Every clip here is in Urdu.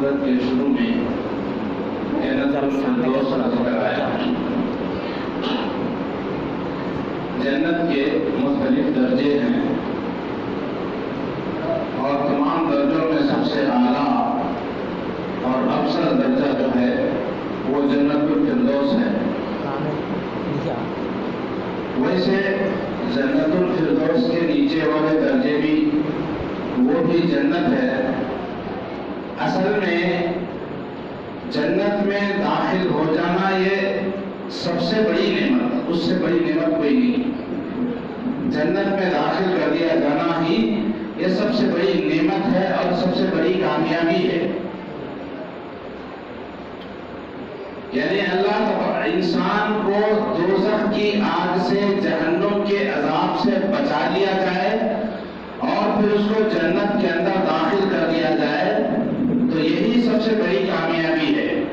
صورت کے شروع میں جنت الفردوس کا ذکر آیا جنت کے مختلف درجے ہیں۔ اور تمام درجوں میں سب سے اعلیٰ اور افسر درجہ جو ہے وہ جنت الفردوس ہے۔ ویسے جنت الفردوس کے نیچے والے درجے بھی وہ بھی جنت ہے۔ اصل میں جنت میں داخل ہو جانا یہ سب سے بڑی نعمت، اس سے بڑی نعمت کوئی نہیں۔ جنت میں داخل کر دیا جانا ہی یہ سب سے بڑی نعمت ہے اور سب سے بڑی کامیابی ہے۔ یعنی اللہ انسان کو دوزخ کی آگ سے، جہنم کے عذاب سے بچا لیا جائے اور پھر اس کو جنت کے اندر داخل کر دیا جائے تو یہی سب سے بڑی کامیابی ہے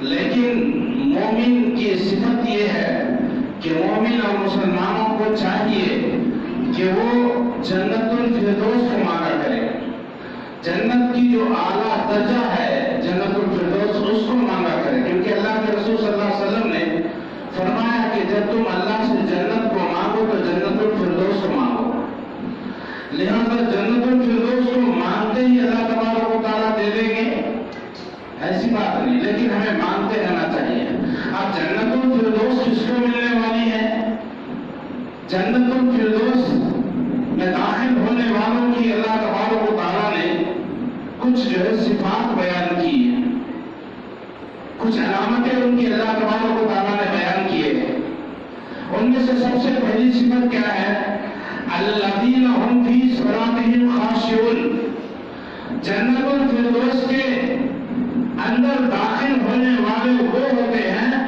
لیکن مومن یہ ہے کہ مومن اور مسلمانوں کو چاہیے کہ وہ جنت الفردوس کو مانگا کرے۔ جنت کی جو اعلیٰ درجہ ہے، جنت الفردوس اس کو مانگا کرے۔ کیونکہ اللہ کے رسول صلی اللہ علیہ وسلم نے فرمایا کہ جب تم اللہ سے جنت کو مانگو تو جنت الفردوس کو مانگو۔ لہذا جنت الفردوس کو مانگتے ہی اللہ تبارک و تعالیٰ دے دیں گے۔ ایسی بات نہیں، لیکن ہمیں مانتے رہنا چاہیے۔ اب جنت الفردوس کس کو ملنے والی ہے جنت الفردوس میں داخل ہونے والوں کی اللہ تبارک و تعالیٰ نے کچھ جو ہے صفات بیان کی ہے کچھ علامتیں ان کی اللہ تبارک و تعالیٰ نے بیان کیے ہیں ان میں سے سب سے پہلی صفت کیا ہے؟ الذین هم فی صلاتهم خاشعون. جنت الفردوس کے اندر داخل ہونے والے وہ ہوتے ہیں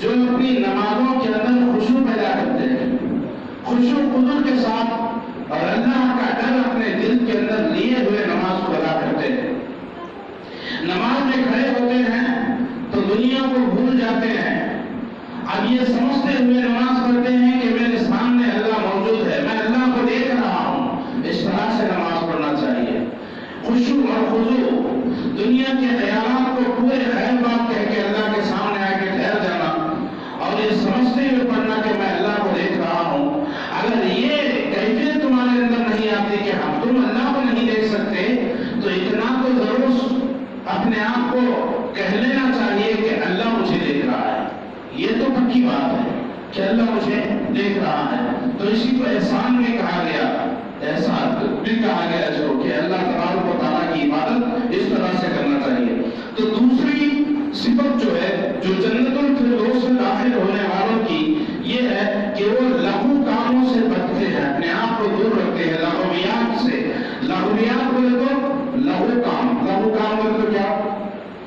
جو اپنی نماز کے اندر خوشو پیدا کرتے ہیں خوشو قدر کے ساتھ اور اللہ کا ڈر اپنے دل کے اندر لیے ہوئے نماز کو ادا کرتے ہیں نماز میں کھڑے ہوتے ہیں تو دنیا کو بھول جاتے ہیں اب یہ سمجھتے ہوئے نماز پڑھتے ہیں کہ میرے سامنے اللہ موجود ہے میں اللہ کو دیکھ رہا ہوں اس طرح سے نماز پڑھنا چاہیے خوشو اور خضو دنیا کے خیالات کو پورے خیر بات کہہ کے اللہ کے سامنے آ کے ٹھہر جانا اور یہ سمجھتے ہوئے پڑھنا کہ میں اللہ کو دیکھ رہا ہوں اگر یہ کیفیت تمہارے اندر نہیں آتی کہ ہم تم اللہ کو نہیں دیکھ سکتے تو اتنا تو ضرور اپنے آپ کو کہہ لینا چاہیے کہ اللہ مجھے دیکھ رہا ہے۔ یہ تو پکی بات ہے کہ اللہ مجھے دیکھ رہا ہے۔ تو اسی کو احسان میں کہا گیا۔ احسان بھی کہا گیا جو کہ اللہ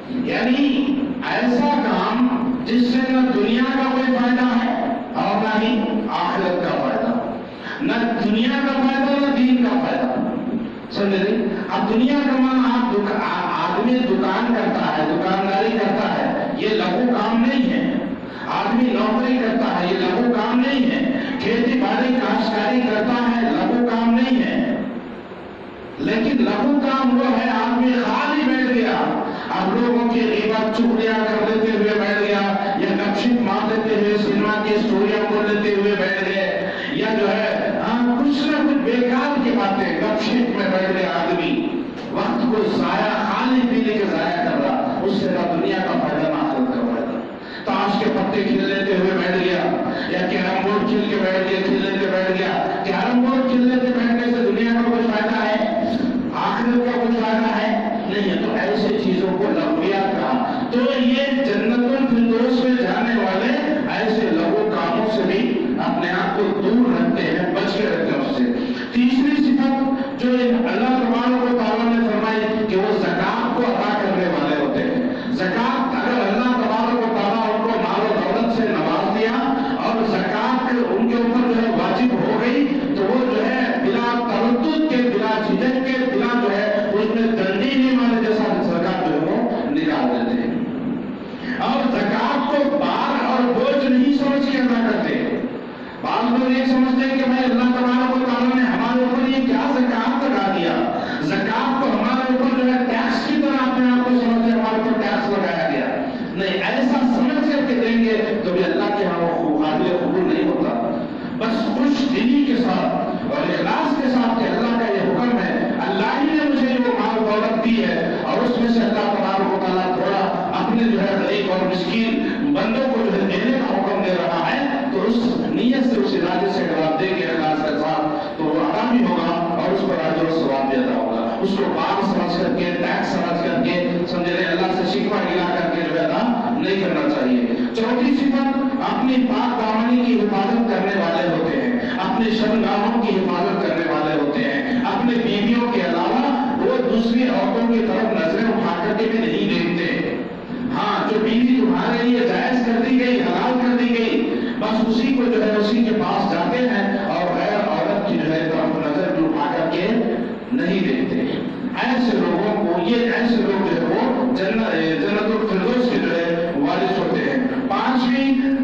یعنی ایسا کام جس سے نہ دنیا کا کوئی فائدہ ہے اور نہ ہی آخرت کا فائدہ نہ دنیا کا فائدہ نہ دین کا فائدہ سمجھ رہی اب دنیا کا مانا آپ آدمی دکان کرتا ہے، دکانداری کرتا ہے، یہ لگو کام نہیں ہے۔ آدمی نوکری کرتا ہے، یہ لگو کام نہیں ہے۔ کھیتی باڑی کاشتکاری کرتا ہے لگو کام نہیں ہے۔ لیکن لگو کام وہ ہے آدمی خالی بیٹھ گیا اب لوگوں کی غیبت ہم لوگ یہ سمجھتے ہیں کہ میں اللہ اپنے شرمگاہوں کی حفاظت کرنے والے ہوتے ہیں۔ اپنے بیویوں کے علاوہ وہ دوسری عورتوں کی طرف نظریں اٹھا کر کے بھی نہیں دیکھتے۔ ہاں جو بیوی تمہارے لیے جائز کر دی گئی، حلال کر دی گئی، بس اسی کو جو ہے اسی کے پاس جاتے ہیں اور غیر عورت کی جو ہے طرف نظر بھی اٹھا کر کے نہیں دیکھتے ایسے لوگوں کو یہ ایسے لوگ جو ہے وہ جنت جنت الفردوس کے جو ہے وارث ہوتے ہیں پانچویں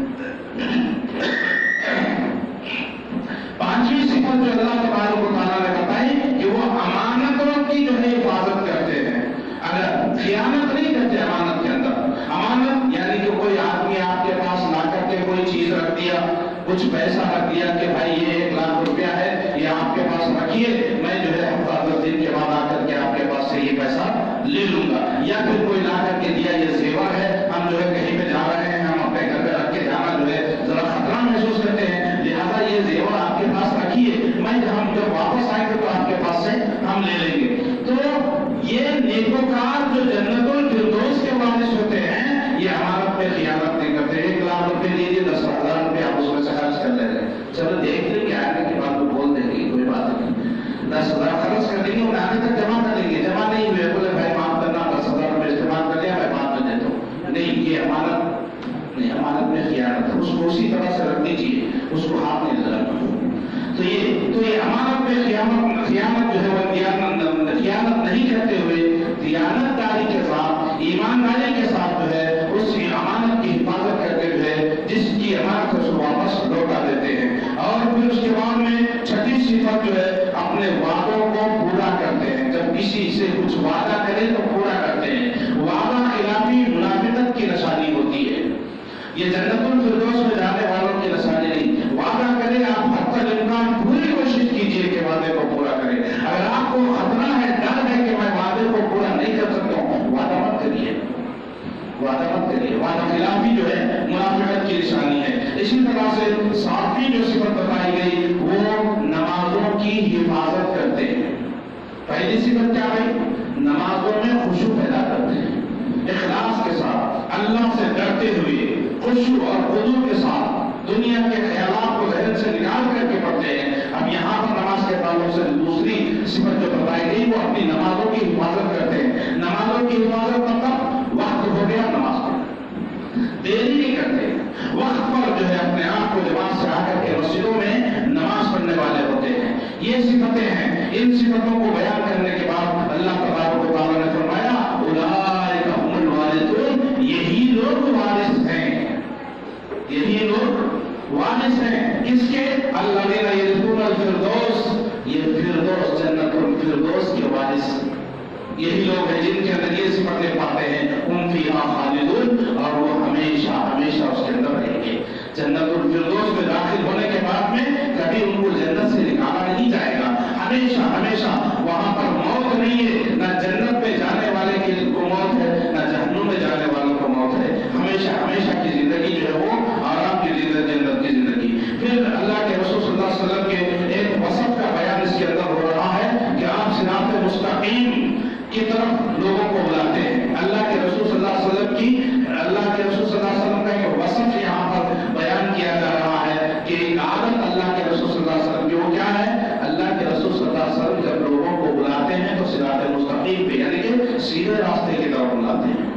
پانچویں صفت جو اللہ تبارک و تعالیٰ نے بتائی کہ وہ امانتوں کی جو ہے حفاظت کرتے ہیں اگر خیانت نہیں کرتے امانت کے اندر امانت یعنی کہ کوئی آدمی آپ کے پاس لا کر کے کوئی چیز رکھ دیا کچھ پیسہ رکھ دیا کہ بھائی یہ ایک لاکھ روپیہ ہے یہ آپ کے پاس رکھیے میں جو ہے ہفتہ دس دن کے بعد آ کر کے آپ کے پاس سے یہ پیسہ لے لوں گا یا پھر کوئی لا کر کے دیا یہ زیور ہے ہم جو ہے کہیں پہ جا رہے ہیں ہم اپنے گھر پہ رکھ کے جانا جو ہے ذرا خطرہ محسوس کرتے ہیں لہٰذا یہ زیور آپ کے پاس رکھیے میں ہم جب واپس آئیں گے تو آپ کے پاس سے ہم لے لیں گے تو یہ نیکوکار جو جنت الفردوس کے وارث ہوتے ہیں یہ امانت میں خیانت نہیں کرتے ایک لاکھ روپے دیجیے دس ہزار روپے آپ اس میں سے خرچ کر لے رہے ہیں چلو دیکھ لیں گے آنے کے بعد وہ بول دیں گے کوئی بات نہیں دس ہزار خرچ کر دیں گے انہیں آنے تک جمع کر لیں گے جمع نہیں ہوئے بولے بھائی معاف کرنا دس ہزار روپے استعمال کر لیا میں بعد میں دیتا ہوں نہیں یہ امانت نہیں امانت میں خیانت ہے اس کو اسی طرح سے رکھ دیجیے اس کو ہاتھ نہیں لگانا تو یہ تو یہ امانت میں خیانت خیانت جو ہے وہ دیانت خیانت نہیں کرتے ہوئے دیانت داری کے ساتھ، ایمانداری کے ساتھ جو ہے، اس کی امانت کی حفاظت کرتے ہوئے جس کی امانت اس کو واپس لوٹا دیتے ہیں۔ اور پھر اس کے بعد میں چھٹی صفت جو ہے، اپنے وعدوں کو پورا کرتے ہیں۔ جب کسی سے کچھ وعدہ کرے تو پورا کرتے ہیں وعدہ خلافی منافقت کی نشانی ہوتی ہے یہ جنت الفردوس میں جانے والوں کی نشانی نہیں، وعدہ کرے آپ حد تک امکان پوری کوشش کیجیے کہ وعدے کو پورا کریں۔ اگر آپ کو خطرہ ہے، ڈر ہے کہ میں وعدے کو پورا نہیں کر سکتا ہوں، وعدہ مت کریے۔ وعدہ مت کریے۔ وعدہ خلافی جو ہے، منافقت کی نشانی ہے۔ اسی طرح سے ساتویں جو صفت بتائی گئی، وہ نمازوں کی حفاظت کرتے ہیں۔ پہلی صفت کیا ہے نمازوں میں خوشو پیدا کرتے ہیں۔ اخلاص کے ساتھ، اللہ سے ڈرتے ہوئے خوشو اور خضوع کے ساتھ دنیا کے خیالات کو ذہن سے نکال کر کے پڑھتے ہیں۔ اب یہاں پر نماز کے تعلق سے دوسری صفت جو بتائی گئی وہ اپنی نمازوں کی حفاظت کرتے ہیں۔ نمازوں کی حفاظت مطلب وقت ہو گیا نماز پڑھنا دیری نہیں کرتے۔ وقت پر جو ہے اپنے آپ کو جماعت سے آ کر کے مسجدوں میں نماز پڑھنے والے ہوتے ہیں۔ یہ صفتیں ہیں۔ ان صفتوں کو بیان کرنے کے بعد اللہ تبارک و تعالیٰ نے فرمایا اولئک هم الوارثون یہی لوگ وارث ہیں یہی لوگ وارث ہیں کس کے اللہ نے یرثون الفردوس یہ فردوس جنت الفردوس کے وارث یہی لوگ ہیں جن کے اندر یہ صفتیں پاتے ہیں، ان کی خالدون اور وہ ہمیشہ ہمیشہ اس کے اندر رہیں گے۔ جنت الفردوس میں داخل ہونے کے بعد میں کبھی ان کو جنت سے نکالا نہیں جائے گا۔ ہمیشہ ہمیشہ وہاں پر سیدھے راستے کی طرف بلاتے ہیں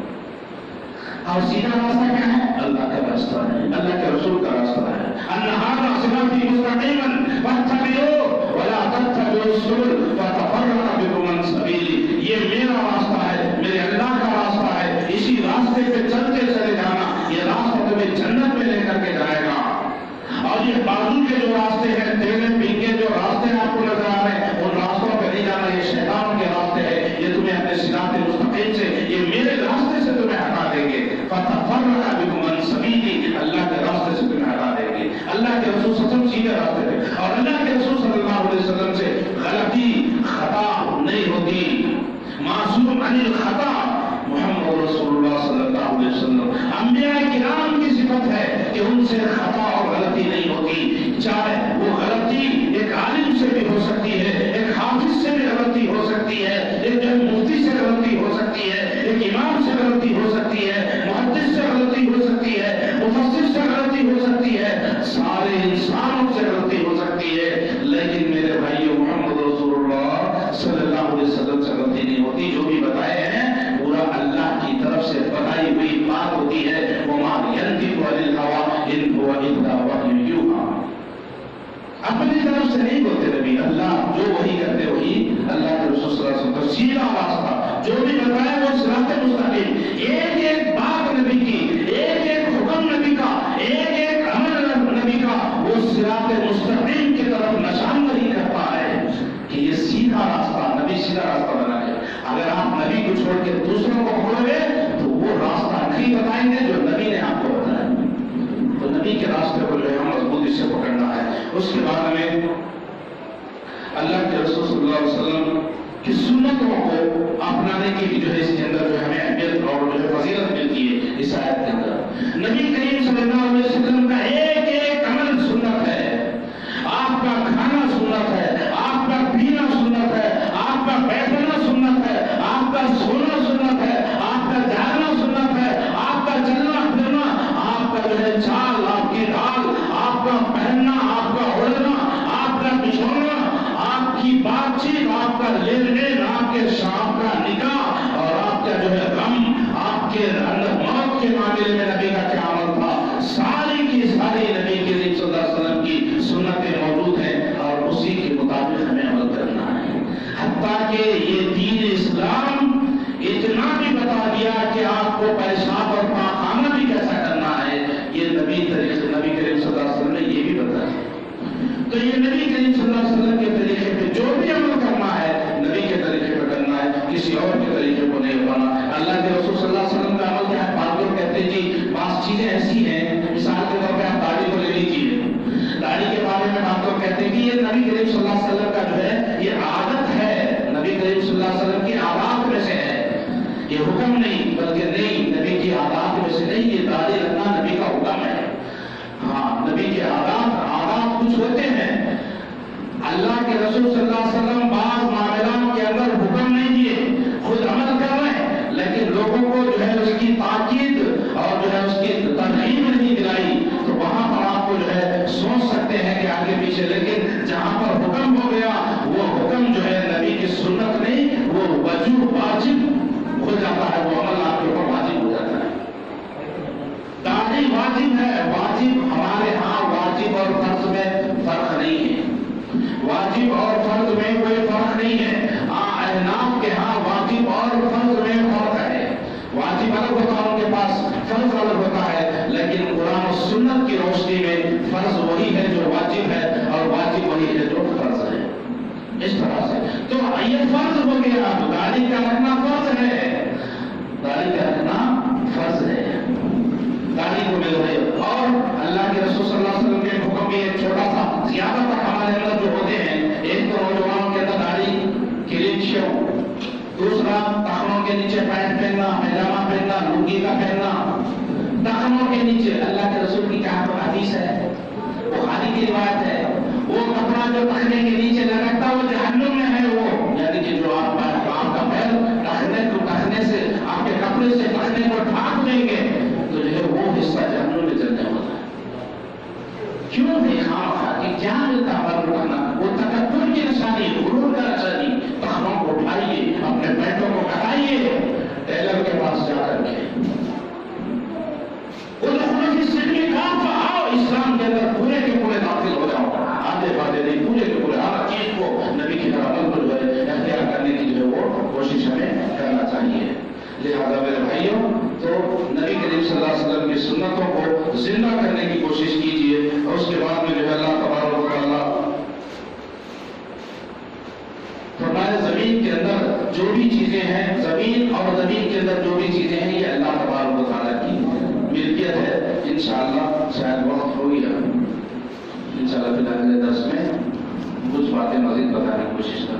اور سیدھا راستہ کیا ہے؟ اللہ کا راستہ ہے۔ اللہ کے رسول کا راستہ ہے۔ انہار صراطی مستقیما واتبعوا ولا تتبعوا السبل فتفرق بكم عن سبيلي یہ میرا راستہ ہے میرے اللہ کا راستہ ہے اسی راستے پہ چلتے چلے جانا یہ راستہ تمہیں جنت میں لے کر کے جائے گا اور یہ بازو کے جو راستے ہیں تیرے پنگے جو راستے آپ کو نظر آ رہے ہیں ان راستوں پہ نہیں جانا یہ شیطان کے راستے ہیں یہ تمہیں اپنے صراط مستقیم سے یہ میرے راستے سے تمہیں ہٹا دیں گے فتفرق بكم عن سبيلي اللہ کے راستے سے تمہیں ہٹا دیں گے اللہ کے رسول صلی اللہ علیہ وسلم سیدھے راستے پہ اور اللہ کے رسول صلی اللہ علیہ وسلم سے غلطی خطا نہیں ہوتی معصوم عن الخطا محمد رسول اللہ صلی اللہ علیہ وسلم انبیاء کرام کی صفت ہے کہ ان اپنی طرف سے نہیں بولتے نبی، اللہ جو وہی کرتے وہی، اللہ کے رسول صلی اللہ علیہ وسلم سیدھا راستہ۔ جو بھی بتایا وہ سراط مستقیم۔ ایک ایک اس کے بعد ہمیں اللہ کے رسول صلی اللہ علیہ وسلم کی سنتوں کو اپنانے کی جو ہے اس کے اندر جو ہمیں اہمیت اور جو ہے فضیلت ملتی ہے اس آیت کے اندر۔ نبی کریم صلی اللہ علیہ وسلم کا ایک ایک عمل سنت ہے۔ آپ کا کھانا سنت ہے، آپ کا پینا سنت ہے، آپ کا بیٹھنا سنت ہے، آپ کا سونا سنت ہے، آپ کا جاگنا سنت ہے، آپ کا چلنا پھرنا، آپ کا جو ہے چال، آپ کی ڈال آپ کا پہننا یہ نبی طریقے نبی کریم صلی اللہ علیہ وسلم نے یہ بھی بتایا۔ تو یہ نبی کریم صلی اللہ علیہ وسلم کے طریقے پہ جو بھی عمل کرنا ہے، نبی کے طریقے پہ کرنا ہے، کسی اور کے طریقے کو نہیں ہونا اللہ کے رسول صلی اللہ علیہ وسلم کا عمل کیا ہے؟ بعض لوگ کہتے ہیں جی بعض چیزیں ایسی ہیں، مثال کے طور پہ آپ داڑھی کو لے لیجیے داڑھی کے بارے میں آپ لوگ کہتے ہیں کہ یہ نبی کریم صلی اللہ علیہ وسلم کا جو ہے، یہ عادت ہے۔ نبی کریم صلی اللہ علیہ وسلم کی عادات میں سے ہے۔ یہ حکم نہیں۔ رسول صلی اللہ علیہ وسلم بعض معاملات کے اندر حکم نہیں دیے، خود عمل کر رہے ہیں، لیکن لوگوں کو جو ہے اس کی تاکید اور جو ہے اس کی ترغیب نہیں دلائی۔ تو وہاں پر آپ کو جو ہے سوچ سکتے ہیں کہ آگے پیچھے، لیکن جہاں پر حکم ہو گیا، وہ حکم جو ہے نبی کی سنت نہیں، وہ وجوب واجب ہو جاتا ہے، وہ عمل آپ کے اوپر واجب ہو جاتا ہے۔ داڑھی واجب ہے، واجب ہمارے ہاں واجب اور فرض میں فرق نہیں ہے۔ واجب اور فرض میں کوئی فرق نہیں ہے۔ ہاں احناف کے ہاں واجب اور فرض میں فرق ہے۔ واجب الگ ہوتا ہے ان کے پاس، فرض الگ ہوتا ہے، لیکن قرآن و سنت کی روشنی میں فرض وہی ہے جو واجب ہے اور واجب وہی ہے جو فرض ہے۔ اس طرح سے۔ تو یہ فرض ہو گیا تو کا رکھنا فرض ہے۔ داڑھی کا رکھنا فرض ہے۔ داڑھی کو مل رہے۔ اور اللہ کے رسول صلی اللہ علیہ وسلم کے کے چھوٹا سا زیادہ تر ہمارے اندر جو ہوتے ہیں، ایک تو نوجوانوں کے اندر داڑھی کلین شو دوسرا تخنوں کے نیچے پینٹ پہننا، پیجامہ پہننا، لنگی کا پہننا۔ تخنوں کے نیچے اللہ کے رسول کی کہاں پر حدیث ہے، بخاری کی روایت ہے۔ وہ کپڑا جو تخنے کے نیچے لگا کوشش ہمیں کرنا چاہیے۔ لہٰذا میرے بھائیوں، تو نبی کریم صلی اللہ علیہ وسلم کی سنتوں کو زندہ کرنے کی کوشش کیجیے اور اس کے بعد میں جو ہے اللہ تبارک و تعالیٰ فرمایا زمین کے اندر جو بھی چیزیں ہیں، زمین اور زمین کے اندر جو بھی چیزیں ہیں، یہ اللہ تبارک و تعالیٰ کی ملکیت ہے۔ انشاءاللہ شاید وقت ہو گیا انشاءاللہ فی الحال درس میں کچھ باتیں مزید بتانے کی کوشش کریں